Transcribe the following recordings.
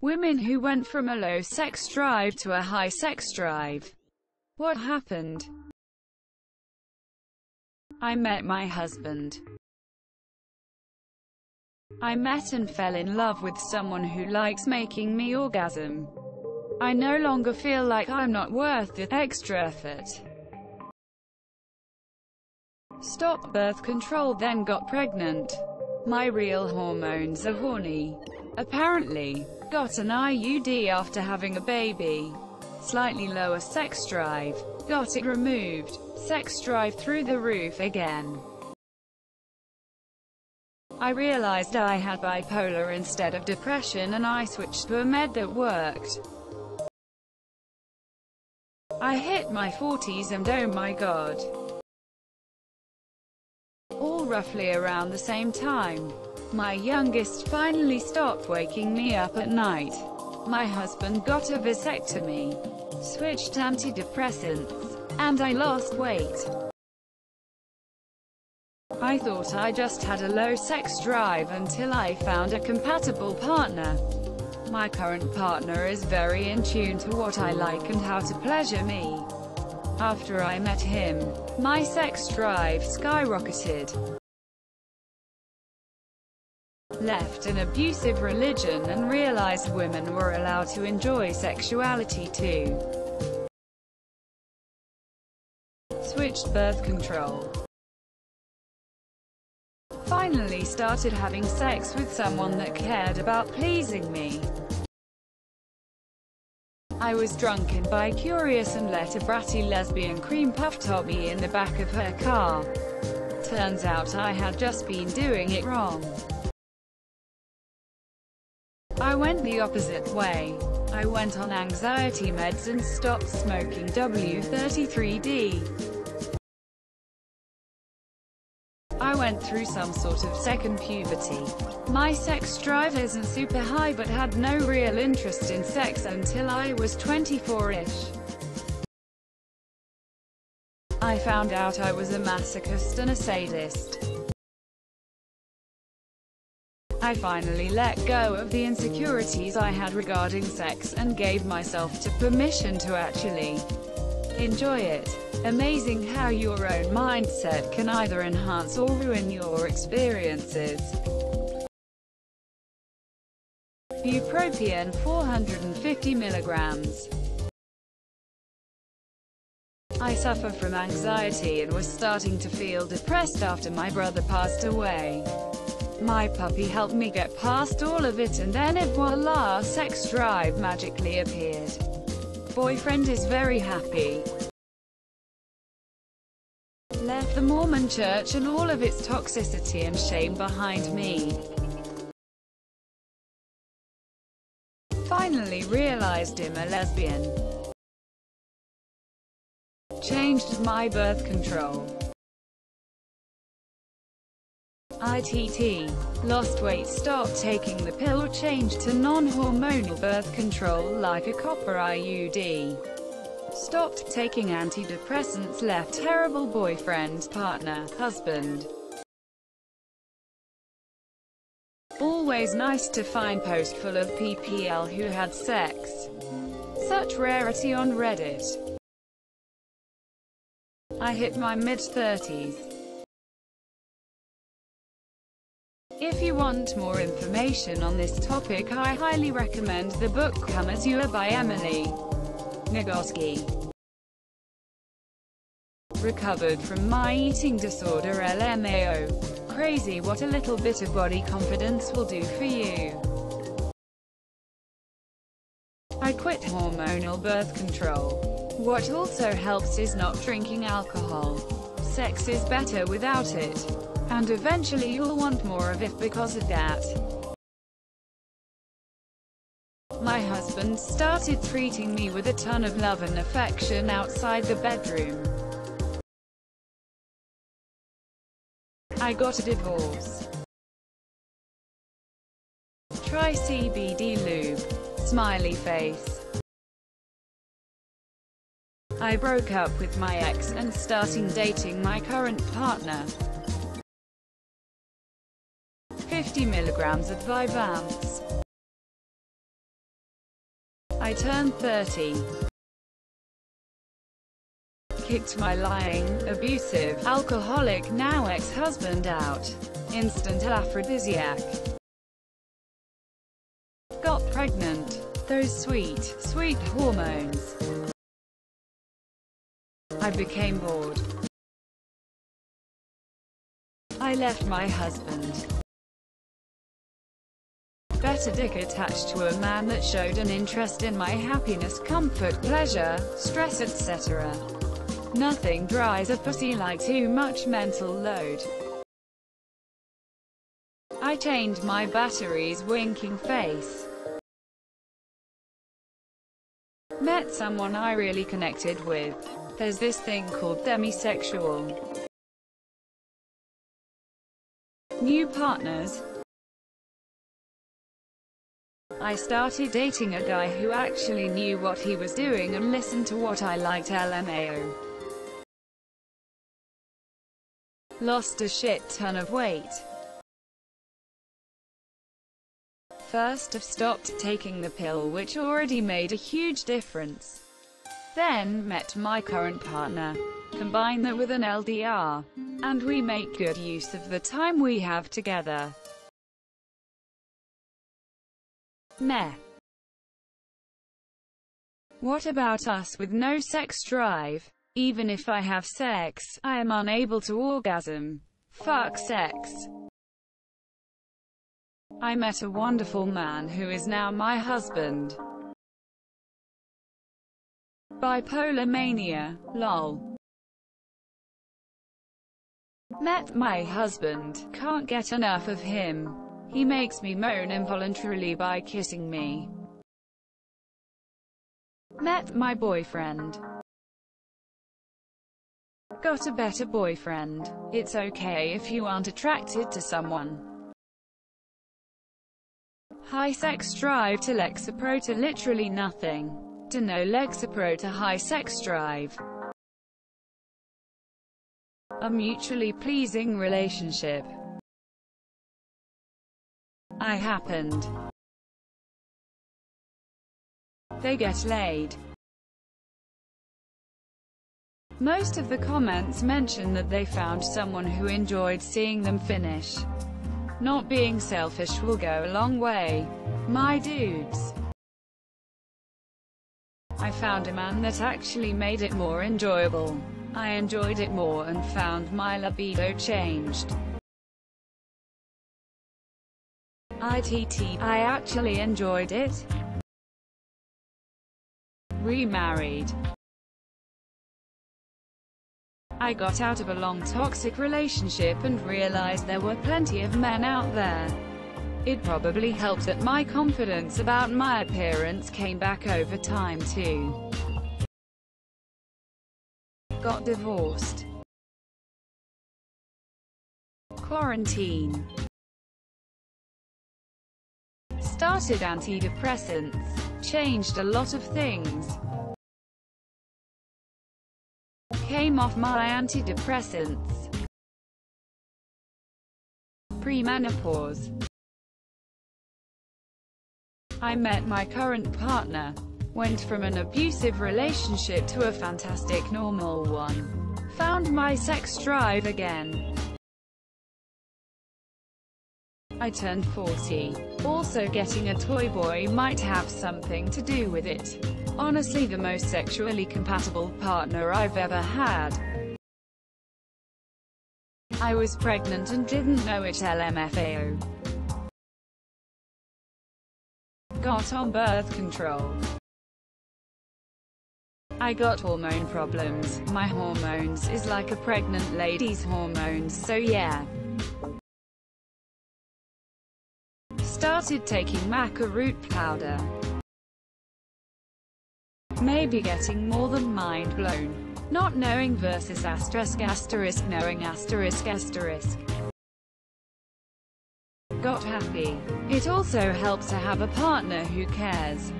Women who went from a low sex drive to a high sex drive. What happened? I met my husband. I met and fell in love with someone who likes making me orgasm. I no longer feel like I'm not worth the extra effort. Stop birth control then got pregnant. My real hormones are horny. Apparently. Got an IUD after having a baby. Slightly lower sex drive. Got it removed. Sex drive through the roof again. I realized I had bipolar instead of depression and I switched to a med that worked. I hit my 40s and oh my god. All roughly around the same time. My youngest finally stopped waking me up at night. My husband got a vasectomy, switched antidepressants, and I lost weight. I thought I just had a low sex drive until I found a compatible partner. My current partner is very in tune to what I like and how to pleasure me. After I met him, my sex drive skyrocketed. Left an abusive religion and realized women were allowed to enjoy sexuality too. Switched birth control. Finally started having sex with someone that cared about pleasing me. I was drunken by bi-curious and let a bratty lesbian cream puff top me in the back of her car. Turns out I had just been doing it wrong. I went the opposite way. I went on anxiety meds and stopped smoking W33D. I went through some sort of second puberty. My sex drive isn't super high but had no real interest in sex until I was 24-ish. I found out I was a masochist and a sadist. I finally let go of the insecurities I had regarding sex and gave myself to permission to actually enjoy it. Amazing how your own mindset can either enhance or ruin your experiences. Bupropion 450 milligrams. I suffer from anxiety and was starting to feel depressed after my brother passed away. My puppy helped me get past all of it and then voila sex drive magically appeared. Boyfriend is very happy. Left the Mormon church and all of its toxicity and shame behind me. Finally realized I'm a lesbian. Changed my birth control. ITT. Lost weight stopped taking the pill changed to non-hormonal birth control like a copper IUD. Stopped taking antidepressants left terrible boyfriend, partner, husband. Always nice to find post full of PPL who had sex. Such rarity on Reddit. I hit my mid-30s. If you want more information on this topic I highly recommend the book Come As You Are by Emily Nagoski. Recovered from my eating disorder LMAO. Crazy what a little bit of body confidence will do for you. I quit hormonal birth control. What also helps is not drinking alcohol. Sex is better without it. And eventually you'll want more of it because of that. My husband started treating me with a ton of love and affection outside the bedroom. I got a divorce. Try CBD lube. Smiley face. I broke up with my ex and starting dating my current partner. 50 milligrams of Vyvanse. I turned 30. Kicked my lying, abusive, alcoholic now ex-husband out. Instant aphrodisiac. Got pregnant. Those sweet, sweet hormones. I became bored. I left my husband. Better dick attached to a man that showed an interest in my happiness, comfort, pleasure, stress etc. Nothing dries a pussy like too much mental load. I changed my battery's winking face. Met someone I really connected with. There's this thing called demisexual. New partners. I started dating a guy who actually knew what he was doing and listened to what I liked LMAO. Lost a shit ton of weight. First I've stopped taking the pill which already made a huge difference. Then, met my current partner. Combine that with an LDR. And we make good use of the time we have together. Meh. What about us with no sex drive? Even if I have sex, I am unable to orgasm. Fuck sex. I met a wonderful man who is now my husband. Bipolar mania, lol. Met my husband, can't get enough of him. He makes me moan involuntarily by kissing me. Met my boyfriend. Got a better boyfriend. It's okay if you aren't attracted to someone. High sex drive to Lexapro to literally nothing. To no Lexapro to high sex drive. A mutually pleasing relationship. I happened. They get laid. Most of the comments mention that they found someone who enjoyed seeing them finish. Not being selfish will go a long way. My dudes. I found a man that actually made it more enjoyable. I enjoyed it more and found my libido changed. ITT, I actually enjoyed it. Remarried. I got out of a long toxic relationship and realized there were plenty of men out there. It probably helped that my confidence about my appearance came back over time too. Got divorced. Quarantine. Started antidepressants. Changed a lot of things. Came off my antidepressants. Premenopause. I met my current partner. Went from an abusive relationship to a fantastic normal one. Found my sex drive again. I turned 40. Also getting a toy boy might have something to do with it. Honestly the most sexually compatible partner I've ever had. I was pregnant and didn't know it LMFAO. Got on birth control. I got hormone problems. My hormones is like a pregnant lady's hormones so yeah. Started taking maca root powder. Maybe getting more than mind blown. Not knowing versus asterisk asterisk knowing asterisk asterisk. Got happy. It also helps to have a partner who cares.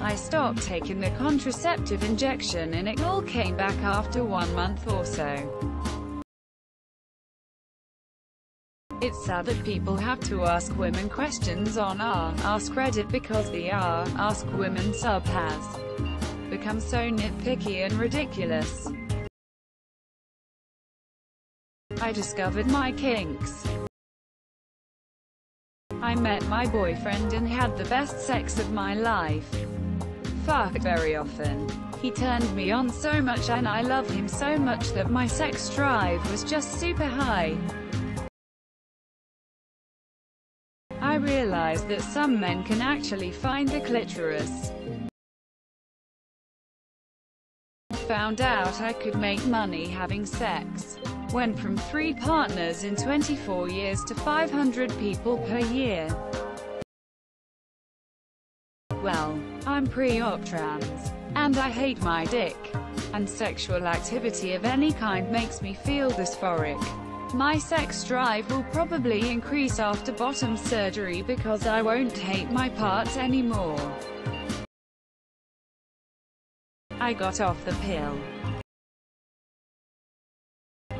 I stopped taking the contraceptive injection and it all came back after one month or so. It's sad that people have to ask women questions on r Ask Reddit because the r Ask Women sub has become so nitpicky and ridiculous. I discovered my kinks. I met my boyfriend and had the best sex of my life. Fuck very often. He turned me on so much and I love him so much that my sex drive was just super high. Realized that some men can actually find the clitoris. Found out I could make money having sex. Went from three partners in 24 years to 500 people per year. Well, I'm pre-op trans. And I hate my dick. And sexual activity of any kind makes me feel dysphoric. My sex drive will probably increase after bottom surgery because I won't hate my parts anymore. I got off the pill.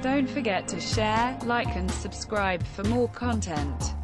Don't forget to share, like and subscribe for more content.